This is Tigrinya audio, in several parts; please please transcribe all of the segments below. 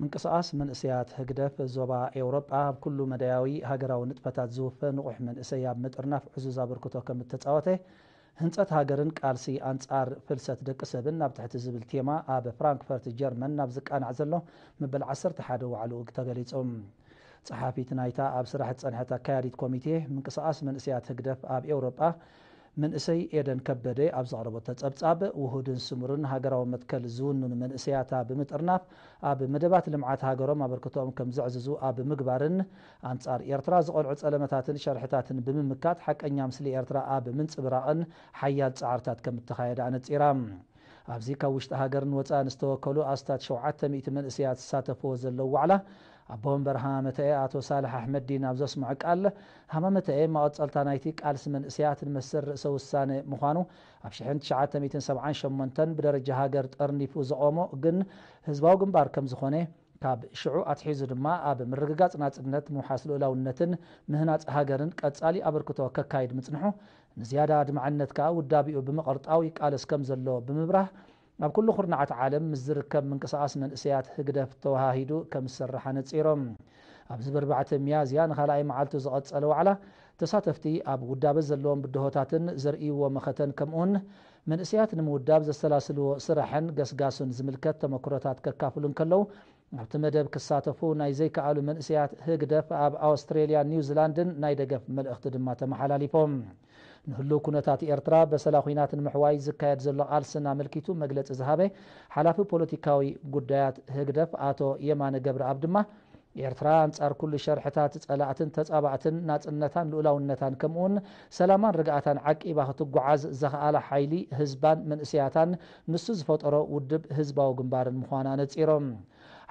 ምንቅስቓስ መንእሰያት ህግደፍ ዞባ ኤውሮጳ ኣብ ኩሉ መዳያዊ ሃገራዊ ንጥፈታት ዝውፈ ንቑሕ መንእሰይ ኣብ ምጥርናፍ ዕዙዝ ኣበርክቶ ከም እተጻወተ ህንጸት ሃገርን ቃልሲ ኣንጻር ፍልሰት ደቂ ሰብን ናብ ትሕቲ ዝብል ቴማ ኣብ ፍራንክፈርት ጀርመን ናብ ዝቃናዕ ዘሎ መበል ዓሰርተ ሓደ ዋዕላኡ ተገሊጹ። ጸሓፊት ናይታ ኣብ ስራሕ ዝጸንሐት ኣካያዲት ኮሚቴ ምንቅስቓስ መንእሰያት ህግደፍ ኣብ ኤውሮጳ መንእሰይ ኤደን ከበደ ኣብ ዘቕረበቶ ጸብጻብ፣ ውሁድን ስሙርን ሃገራዊ መትከል ዝውንኑ መንእሰያታ ብምጥርናፍ ኣብ መደባት ልምዓት ሃገሮም ኣበርክቶኦም ከም ዘዕዝዙ ኣብ ምግባርን ኣንጻር ኤርትራ ዝቐልዑ ጸለመታትን ሸርሕታትን ብምምካት ሓቀኛ ምስሊ ኤርትራ ኣብ ምንጽብራቕን ሓያል ጻዕርታት ከም እተኻየደ ኣነጺራ። ኣብዚ ካብ ውሽጢ ሃገርን ወጻእን ዝተወከሉ ኣስታት ሸውዓተ ሚእቲ መንእሰያት ዝሳተፍዎ ዘለዉ ዋዕላ፣ ኣቦ ወንበር ሃማመተኤ ኣቶ ሳልሕ ኣሕመዲን ኣብ ዘስምዖ ቃል፣ ሃማመተኤ መቐጸልታ ናይቲ ቃልሲ መንእሰያት ንመስል ርእሰ ውሳነ ምዃኑ ኣብ ሽሕን ትሽዓተ ሚእትን ሰብዓን ሸሞንተን ብደረጃ ሃገር ጠርኒፉ ዘቖሞ ግን ህዝባዊ ግንባር ከም ዝኾነ፣ ካብ ሽዑ ኣትሒዙ ድማ ኣብ ምርግጋጽ ናጽነት፣ ምውሓስ ልኡላውነትን ምህናጽ ሃገርን ቀጻሊ ኣበርክቶ ከካይድ ምጽንሑ፣ ንዝያዳ ኣድማዕነት ከኣ ውዳቤኡ ብምቕርጣው ይቃለስ ከም ዘሎ ብምብራህ፣ ናብ ኩሉ ኩርናዓት ዓለም ምስ ዝርከብ ምንቅስቓስ መንእሰያት ህግደፍ ተወሃሂዱ ከም ዝሰርሕ ኣነጺሮም። ኣብዚ ብኣርባዕተ ሚያዝያ ንኻልኣይ መዓልቱ ዝቐጸለ ዋዕላ፣ ተሳተፍቲ ኣብ ውዳበ ዘለዎም ብድሆታትን ዘርእይዎ መኸተን ከምኡ'ውን መንእሰያት ንምውዳብ ዘሰላስልዎ ስራሕን ገስጋሱን ዝምልከት ተመክሮታት ከካፍሉ እንከለዉ፣ ናብቲ መደብ ክሳተፉ ናይ ዘይከኣሉ መንእሰያት ህግደፍ ኣብ ኣወስትሬልያን ኒውዝላንድን ናይ ደገፍ መልእኽቲ ድማ ተመሓላሊፎም። ንህሉው ኩነታት ኤርትራ፣ በሰላ ኩናት ንምሕዋይ ዝካየድ ዘሎ ቃልስን ኣመልኪቱ መግለጺ ዝሃበ ሓላፊ ፖለቲካዊ ጉዳያት ህግደፍ ኣቶ የማነ ገብረኣብ ድማ፣ ኤርትራ ኣንጻር ኩሉ ሸርሕታት ጸላእትን ተጻባእትን ናጽነታን ልኡላውነታን ከምኡ'ውን ሰላማን ርግኣታን ዓቂባ ክትጓዓዝ ዘኽኣላ ሓይሊ ህዝባን መንእሰያታን ንሱ ዝፈጠሮ ውድብ ህዝባዊ ግንባርን ምዃና ነጺሮም።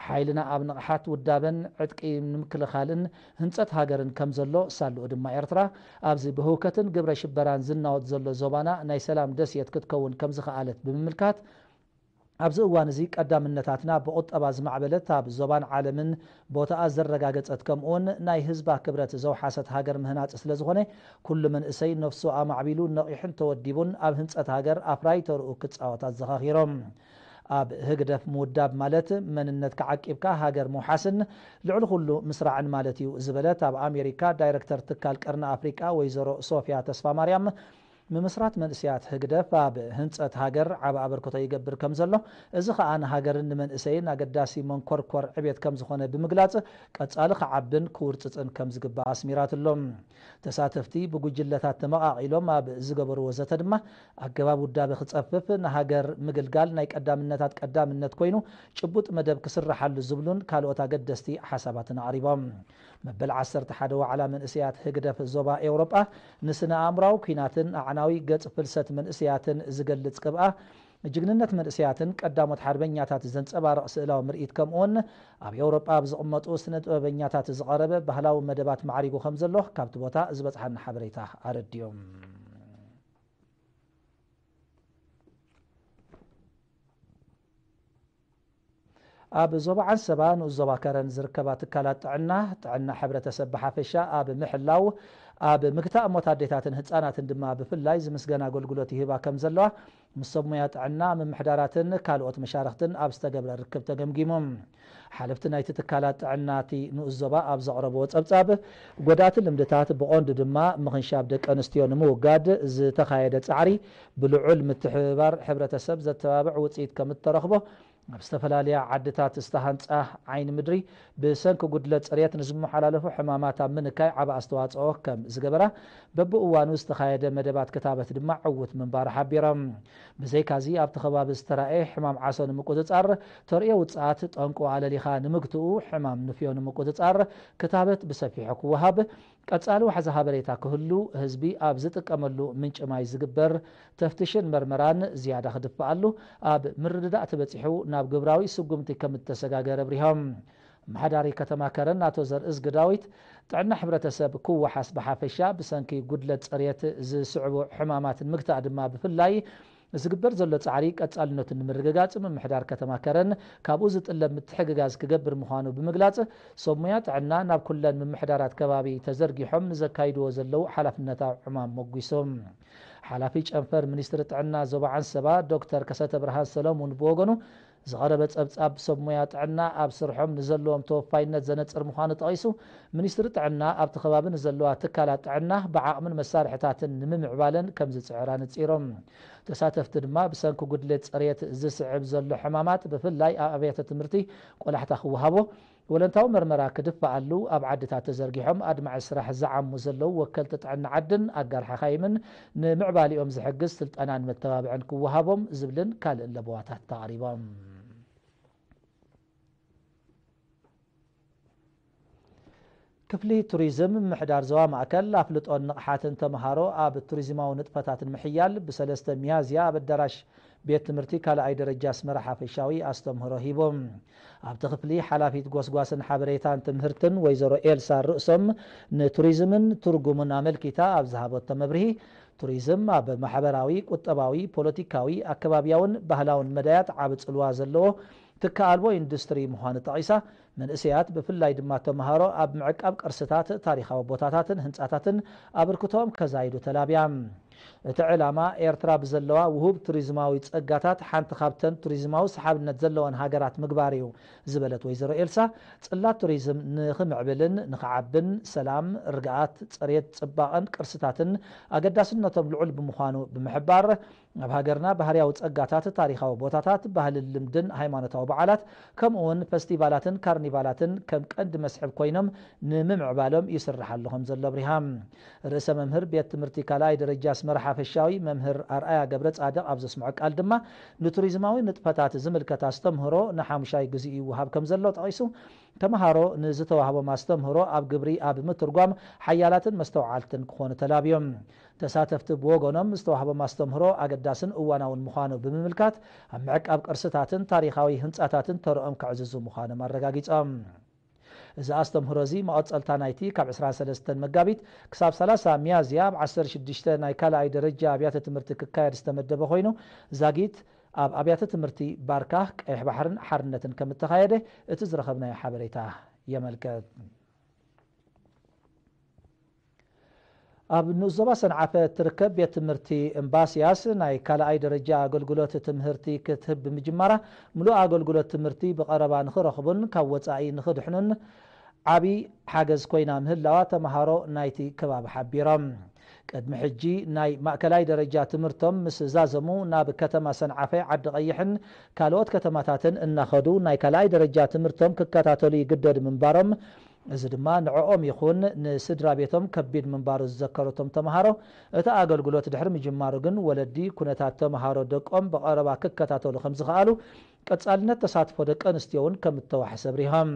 ሓይልና ኣብ ንቕሓት ውዳበን ዕጥቂ ንምክልኻልን ህንጸት ሃገርን ከም ዘሎ ሳልኡ ድማ ኤርትራ ኣብዚ ብህውከትን ግብረ ሽበራን ዝናወጽ ዘሎ ዞባና ናይ ሰላም ደስየት ክትከውን ከም ዝኸኣለት ብምምልካት ኣብዚ እዋን እዚ ቀዳምነታትና ብቑጠባ ዝማዕበለት ኣብ ዞባን ዓለምን ቦታኣ ዘረጋገጸት ከምኡውን ናይ ህዝባ ክብረት ዘውሓሰት ሃገር ምህናጽ ስለ ዝኾነ ኩሉ መንእሰይ ነፍሱ ኣማዕቢሉ ነቒሑን ተወዲቡን ኣብ ህንጸት ሃገር ኣፍራዪ ተርኡ ክጻወት ኣዘኻኺሮም። ኣብ ህግደፍ ምውዳብ ማለት መንነትካ ዓቂብካ ሃገር ምውሓስን ልዕሊ ኩሉ ምስራዕን ማለት እዩ ዝበለት ኣብ ኣሜሪካ ዳይረክተር ትካል ቀርኒ ኣፍሪቃ ወይዘሮ ሶፍያ ተስፋማርያም ምምስራት መንእሰያት ህግደፍ ኣብ ህንጸት ሃገር ዓቢ ኣበርክቶ ይገብር ከምዘሎ፣ እዚ ከኣ ንሃገርን ንመንእሰይን ኣገዳሲ መንኮርኮር ዕብየት ከምዝኾነ ብምግላጽ፣ ቀጻሊ ክዓብን ክውርጽጽን ከምዝግባእ ኣስሚራትሉ። ተሳተፍቲ ብጉጅለታት ተመቓቒሎም ኣብ ዝገበርዎ ዘተ ድማ፣ ኣገባብ ውዳበ ክጸፍፍ፣ ንሃገር ምግልጋል ናይ ቀዳምነታት ቀዳምነት ኮይኑ ጭቡጥ መደብ ክስርሓሉ ዝብሉን ካልኦት ኣገደስቲ ሓሳባትን ኣቕሪቦም። መበል ዓሰርተ ሓደ ዋዕላ መንእሰያት ህግደፍ ዞባ ኤውሮጳ ንስነ-ኣእምሮኣዊ ኲናትን ኣዕናዊ ገጽ ፍልሰት መንእሰያትን ዝገልጽ ቅብኣ ጅግንነት መንእሰያትን ቀዳሞት ሓርበኛታት ዘንጸባርቕ ስእላዊ ምርኢት ከምኡ'ውን ኣብ ኤውሮጳ ኣብ ዝቕመጡ ስነ-ጥበበኛታት ዝቐረበ ባህላዊ መደባት ማዕሪጉ ከምዘሎ ካብቲ ቦታ ዝበጽሓና ሓበሬታ ኣረዲኡ። ኣብ ዞባ ዓንሰባ ንኡስ ዞባ ከረን ዝርከባ ትካላት ጥዕና፣ ጥዕና ሕብረተሰብ ብሓፈሻ ኣብ ምሕላው፣ ኣብ ምግታእ ሞት ኣዴታትን ህጻናትን ድማ ብፍላይ ዝምስገን ኣገልግሎት ይህባ ከም ዘለዋ ምስ ሰብ ሙያ ጥዕና፣ ምምሕዳራትን ካልኦት መሻርኽትን ኣብ ዝተገብረ ርክብ ተገምጊሙ። ሓለፍቲ ናይቲ ትካላት ጥዕና እቲ ንኡስ ዞባ ኣብ ዘቕረብዎ ጸብጻብ፣ ጎዳእቲ ልምድታት ብቐንዱ ድማ ምኽንሻብ ደቂ ኣንስትዮ ንምውጋድ ዝተኻየደ ጻዕሪ ብልዑል ምትሕብባር ሕብረተሰብ ዘተባብዕ ውፅኢት ከምእተረኽቦ ኣብ ዝተፈላለያ ዓድታት ዝተሃንፃ ዓይኒ ምድሪ ብሰንኪ ጉድለት ፅርየት ንዝመሓላለፉ ሕማማት ኣብ ምንካይ ዓቢ ኣስተዋፅኦ ከም ዝገበራ በቢእዋኑ ዝተኻየደ መደባት ክታበት ድማ ዕዉት ምንባሩ ሓቢሮም። ብዘይካዚ ኣብቲ ከባቢ ዝተራእየ ሕማም ዓሶ ንምቁፅፃር ተርእዮ ውፅኣት ጠንቁ ኣለሊኻ ንምግትኡ ሕማም ንፍዮ ንምቁፅፃር ክታበት ብሰፊሑ ክወሃብ ቀፃሊ ዋሕዚ ሃበሬታ ክህሉ ህዝቢ ኣብ ዝጥቀመሉ ምንጪ ማይ ዝግበር ተፍትሽን መርመራን ዝያዳ ክድፈኣሉ ኣብ ምርድዳእ ተበፂሑ ናብ ግብራዊ ስጉምቲ ከምእተሰጋገረ ኣብሪሆም። ኣመሓዳሪ ከተማ ከረን ኣቶ ዘርእዝጊ ዳዊት ጥዕና ሕብረተሰብ ክወሓስ ብሓፈሻ ብሰንኪ ጉድለት ፅርየት ዝስዕቡ ሕማማት ንምግታእ ድማ ብፍላይ ንዝግበር ዘሎ ፃዕሪ ቀፃልነቱ ንምርግጋፅ ምምሕዳር ከተማ ከረን ካብኡ ዝጥለብ ምትሕግጋዝ ክገብር ምዃኑ ብምግላፅ፣ ሰብ ሙያ ጥዕና ናብ ኩለን ምምሕዳራት ከባቢ ተዘርጊሖም ንዘካይድዎ ዘለዉ ሓላፍነታዊ ዕማም ሞጒሱ። ሓላፊ ጨንፈር ሚኒስትሪ ጥዕና ዞባ ዓንሰባ ዶክተር ከሰተብርሃን ሰለሙን ብወገኑ፣ ዝቐረበ ጸብጻብ ሰብ ሞያ ጥዕና ኣብ ስርሖም ንዘለዎም ተወፋይነት ዘነጽር ምዃኑ ጠቒሱ፣ ሚኒስትሪ ጥዕና ኣብቲ ከባቢ ንዘለዋ ትካላት ጥዕና ብዓቕምን መሳርሕታትን ንምምዕባለን ከምዝጽዕር ኣነጺሮም። ተሳተፍቲ ድማ ብሰንኪ ጉድለት ጽሬት ዝስዕብ ዘሎ ሕማማት ብፍላይ ኣብ ኣብያተ ትምህርቲ ቆላሕታ ክወሃቦ፣ ወለንታዊ መርመራ ክድፋኣሉ ኣብ ዓድታት ተዘርጊሖም ኣድማዒ ስራሕ ዝዓሙ ዘለዉ ወከልቲ ጥዕና ዓድን ኣጋር ሓኻይምን ንምዕባሌኦም ዝሕግዝ ስልጠናን መተባብዕን ክወሃቦም ዝብልን ካልእን ለበዋታት ተቕሪቦም። ክፍሊ ቱሪዝም ምምሕዳር ዞባ ማእከል፣ ኣፍልጦን ንቕሓትን ተመሃሮ ኣብ ቱሪዝማዊ ንጥፈታት ንምሕያል ብ ሰለስተ ሚያዝያ ኣብ ኣዳራሽ ቤት ትምህርቲ ካልኣይ ደረጃ ኣስመራ ሓፈሻዊ ኣስተምህሮ ሂቡ። ኣብቲ ክፍሊ ሓላፊት ጎስጓስን ሓበሬታን ትምህርትን ወይዘሮ ኤልሳ ርእሶም ንቱሪዝምን ትርጉሙን ኣመልኪታ ኣብ ዝሃበቶ መብርሂ ቱሪዝም ኣብ ማሕበራዊ፣ ቁጠባዊ፣ ፖለቲካዊ፣ ኣከባቢያውን ባህላውን መዳያት ዓቢ ጽልዋ ዘለዎ ትኪ ኣልቦ ኢንዱስትሪ ምዃኑ ጠቒሳ መንእሰያት ብፍላይ ድማ ተመሃሮ ኣብ ምዕቃብ ቅርስታት፣ ታሪኻዊ ቦታታትን ህንጻታትን ኣበርክቶኦም ከዛይዱ ተላብያ። እቲ ዕላማ፣ ኤርትራ ብዘለዋ ውሁብ ቱሪዝማዊ ጸጋታት ሓንቲ ካብተን ቱሪዝማዊ ሰሓብነት ዘለወን ሃገራት ምግባር እዩ ዝበለት ወይዘሮ ኤልሳ፣ ጽላት ቱሪዝም ንኽምዕብልን ንኽዓብን ሰላም፣ ርግኣት፣ ጽሬት፣ ጽባቐን ቅርስታትን ኣገዳስነቶም ልዑል ብምዃኑ ብምሕባር፣ ኣብ ሃገርና ባህርያዊ ጸጋታት፣ ታሪኻዊ ቦታታት፣ ባህልን ልምድን፣ ሃይማኖታዊ በዓላት፣ ከምኡ'ውን ፈስቲቫላትን ካርኒቫላትን ከም ቀንዲ መስሕብ ኮይኖም ንምምዕባሎም ይስራሕ ኣሎ ከምዘሎ ኣብሪሃም። ርእሰ መምህር ቤት ትምህርቲ ካልኣይ ደረጃ ኣስመራ ሓፈሻዊ መምህር ኣርኣያ ገብረጻድቕ ኣብ ዘስምዖ ቃል ድማ ንቱሪዝማዊ ንጥፈታት ዝምልከት ኣስተምህሮ ንሓሙሻይ ግዚኡ ይወሃብ ከምዘሎ ጠቒሱ ተመሃሮ ንዝተዋህቦም ኣስተምህሮ ኣብ ግብሪ ኣብ ምትርጓም ሓያላትን መስተውዓልትን ክኾኑ ተላብዮም። ተሳተፍቲ ብወገኖም ዝተዋህቦም ኣስተምህሮ ኣገዳስን እዋናውን ምዃኑ ብምምልካት ኣብ ምዕቃብ ቅርስታትን ታሪኻዊ ህንጻታትን ተርኦም ከዕዝዙ ምዃኖም ኣረጋጊጾም። እዚ ኣስተምህሮ እዚ መቐጸልታ ናይቲ ካብ ዕስራን ሰለስተን መጋቢት ክሳብ ሰላሳ ሚያዝያ ኣብ ዓሰርተ ሽዱሽተ ናይ ካልኣይ ደረጃ ኣብያተ ትምህርቲ ክካየድ ዝተመደበ ኮይኑ ዛጊት ኣብ ኣብያተ ትምህርቲ ባርካ፣ ቀይሕ ባሕርን ሓርነትን ከም እተኻየደ እቲ ዝረኸብናዮ ሓበሬታ የመልክት። ኣብ ንኡስ ዞባ ሰንዓፈ እትርከብ ቤት ትምህርቲ እምባስያስ ናይ ካልኣይ ደረጃ ኣገልግሎት ትምህርቲ ክትህብ ብምጅማራ ምሉእ ኣገልግሎት ትምህርቲ ብቐረባ ንኽረኽቡን ካብ ወጻኢ ንኽድሕኑን ዓቢ ሓገዝ ኮይና ምህላዋ ተመሃሮ ናይቲ ከባቢ ሓቢሮም። ቅድሚ ሕጂ ናይ ማእከላይ ደረጃ ትምህርቶም ምስ ዛዘሙ ናብ ከተማ ሰንዓፈ፣ ዓዲ ቐይሕን ካልኦት ከተማታትን እናኸዱ ናይ ካልኣይ ደረጃ ትምህርቶም ክከታተሉ ይግደዱ ምንባሮም እዚ ድማ ንዕኦም ይኹን ንስድራ ቤቶም ከቢድ ምንባሩ ዝዘከሩ እቶም ተምሃሮ፣ እቲ ኣገልግሎት ድሕሪ ምጅማሩ ግን ወለዲ ኩነታት ተምሃሮ ደቆም ብቐረባ ክከታተሉ ከምዝኸኣሉ፣ ቀጻልነት ተሳትፎ ደቂ ኣንስትዮ እውን ከምእተዋሕሰ ኣብሪሆም።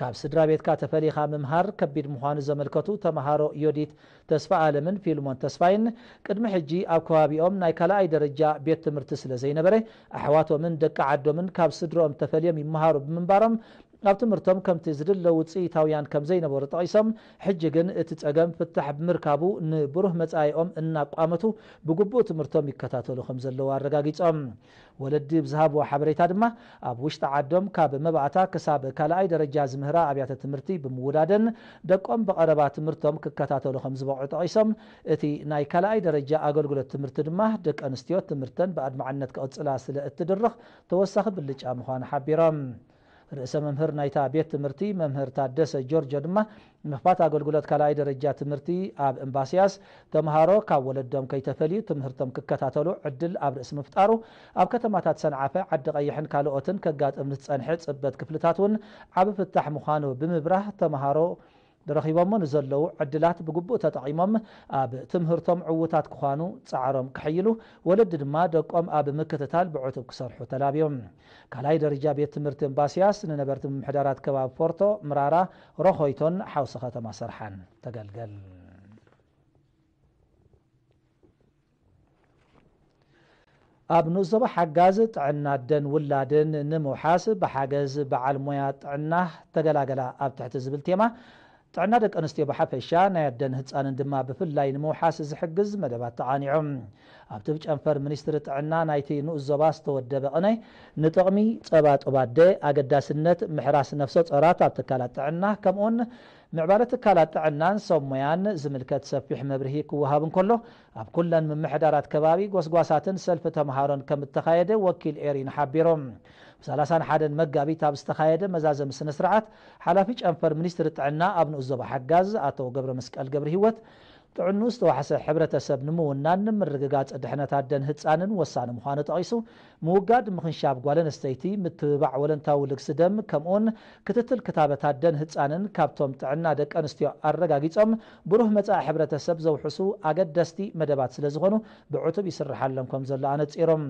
ካብ ስድራ ቤትካ ተፈሊኻ ምምሃር ከቢድ ምዃኑ ዘመልከቱ ተምሃሮ ዮዲት ተስፋኣለምን ፊልሞን ተስፋይን፣ ቅድሚ ሕጂ ኣብ ከባቢኦም ናይ ካልኣይ ደረጃ ቤት ትምህርቲ ስለዘይነበረ፣ ኣሕዋቶምን ደቂ ዓዶምን ካብ ስድርኦም ተፈልዮም ይመሃሩ ብምንባሮም ኣብ ትምህርቶም ከምቲ ዝድለ ውጽኢታውያን ከም ዘይነበሩ ጠቒሶም፣ ሕጂ ግን እቲ ጸገም ፍታሕ ብምርካቡ ንብሩህ መጻኢኦም እናቋመቱ ብግቡእ ትምህርቶም ይከታተሉ ከም ዘለዉ ኣረጋጊጾም። ወለዲ ብዝሃብዎ ሓበሬታ ድማ፣ ኣብ ውሽጢ ዓዶም ካብ መባእታ ክሳብ ካልኣይ ደረጃ ዝምህራ ኣብያተ ትምህርቲ ብምውዳደን ደቆም ብቐረባ ትምህርቶም ክከታተሉ ከም ዝበቕዑ ጠቒሶም፣ እቲ ናይ ካልኣይ ደረጃ ኣገልግሎት ትምህርቲ ድማ ደቂ ኣንስትዮ ትምህርተን ብኣድማዕነት ክቕጽላ ስለ እትድርኽ ተወሳኺ ብልጫ ምዃኑ ሓቢሮም። ርእሰ መምህር ናይታ ቤት ትምህርቲ መምህር ታደሰ ጆርጆ ድማ ምኽፋት ኣገልግሎት ካልኣይ ደረጃ ትምህርቲ ኣብ እምባሲያስ ተምሃሮ ካብ ወለዶም ከይተፈልዩ ትምህርቶም ክከታተሉ ዕድል ኣብ ርእሲ ምፍጣሩ ኣብ ከተማታት ሰንዓፈ፣ ዓዲ ቐይሕን ካልኦትን ከጋጥም ንዝፀንሐ ፅበት ክፍልታት እውን ዓቢ ፍታሕ ምዃኑ ብምብራህ ተምሃሮ ንረኺቦሞ ንዘለዉ ዕድላት ብግቡእ ተጠቒሞም ኣብ ትምህርቶም ዕዉታት ክዃኑ ጻዕሮም ከሐይሉ፣ ወለዲ ድማ ደቆም ኣብ ምክትታል ብዕቱብ ክሰርሑ ተላብዮም። ካልኣይ ደርጃ ቤት ትምህርቲ እምባሲያስ ንነበርቲ ምምሕዳራት ከባቢ ፎርቶ፣ ምራራ፣ ሮኾይቶን ሓውሲ ከተማ ሰርሓን ተገልገል። ኣብ ንኡስ ዞባ ሓጋዝ ጥዕና ኣደን ውላድን ንምውሓስ ብሓገዝ በዓል ሞያ ጥዕና ተገላገላ ኣብ ትሕቲ ዝብል ቴማ ጥዕና ደቂ ኣንስትዮ ብሓፈሻ ናይ ኣደን ህፃንን ድማ ብፍላይ ንምውሓስ ዝሕግዝ መደባት ተቓኒዑ። ኣብቲ ብ ጨንፈር ሚኒስትሪ ጥዕና ናይቲ ንኡስ ዞባ ዝተወደበ ቅነ ንጥቕሚ፣ ፀባ ጡብ ኣደ፣ ኣገዳስነት ምሕራስ ነፍሰ ፆራት ኣብ ትካላት ጥዕና ከምኡውን ምዕባለ ትካላት ጥዕናን ሰብ ሞያን ዝምልከት ሰፊሕ መብርሂ ክወሃብ እንከሎ፣ ኣብ ኩለን ምምሕዳራት ከባቢ ጎስጓሳትን ሰልፊ ተምሃሮን ከም እተኻየደ ወኪል ኤሪና ሓቢሩ። ብ ሰላሳን ሓደን መጋቢት ኣብ ዝተኻየደ መዛዘሚ ስነ-ስርዓት፣ ሓላፊ ጨንፈር ሚኒስትሪ ጥዕና ኣብ ንኡስ ዞባ ሓጋዝ ኣቶ ገብረመስቀል ገብርሂወት፣ ጥዕንኡ ዝተዋሕሰ ሕብረተሰብ ንምውናን ንምርግጋጽ ድሕነት ኣደን ህጻንን ወሳኒ ምዃኑ ጠቒሱ፣ ምውጋድ ምኽንሻብ ጓለንስተይቲ፣ ምትብባዕ ወለንታዊ ልግሲ ደም፣ ከምኡውን ክትትል ክታበት ኣደን ህጻንን ካብቶም ጥዕና ደቂ ኣንስትዮ ኣረጋጊጾም ብሩህ መጻኢ ሕብረተሰብ ዘውሕሱ ኣገደስቲ መደባት ስለ ዝኾኑ ብዕቱብ ይስርሓሎም ከም ዘሎ ኣነጺሮም።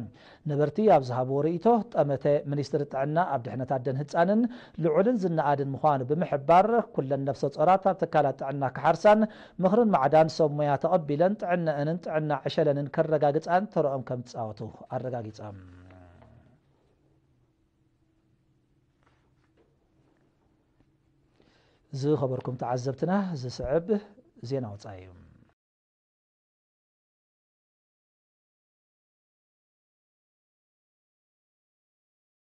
ነበርቲ ኣብ ዝሃብዎ ርእይቶ፣ ጠመተ ሚኒስትሪ ጥዕና ኣብ ድሕነት ኣደን ህጻንን ልዑልን ዝነኣድን ምዃኑ ብምሕባር፣ ኩለን ነፍሰጾራት ኣብ ትካላት ጥዕና ክሓርሳን ምኽርን ማዕዳን ሰብ ሞያ ተቐቢለን ጥዕነእንን ጥዕና ዕሸለንን ከረጋግፃን ተረኦም ከምትፃወቱ ኣረጋጊፆም። ዝኸበርኩም ተዓዘብትና ዝስዕብ ዜና ወፃኢ እዩ።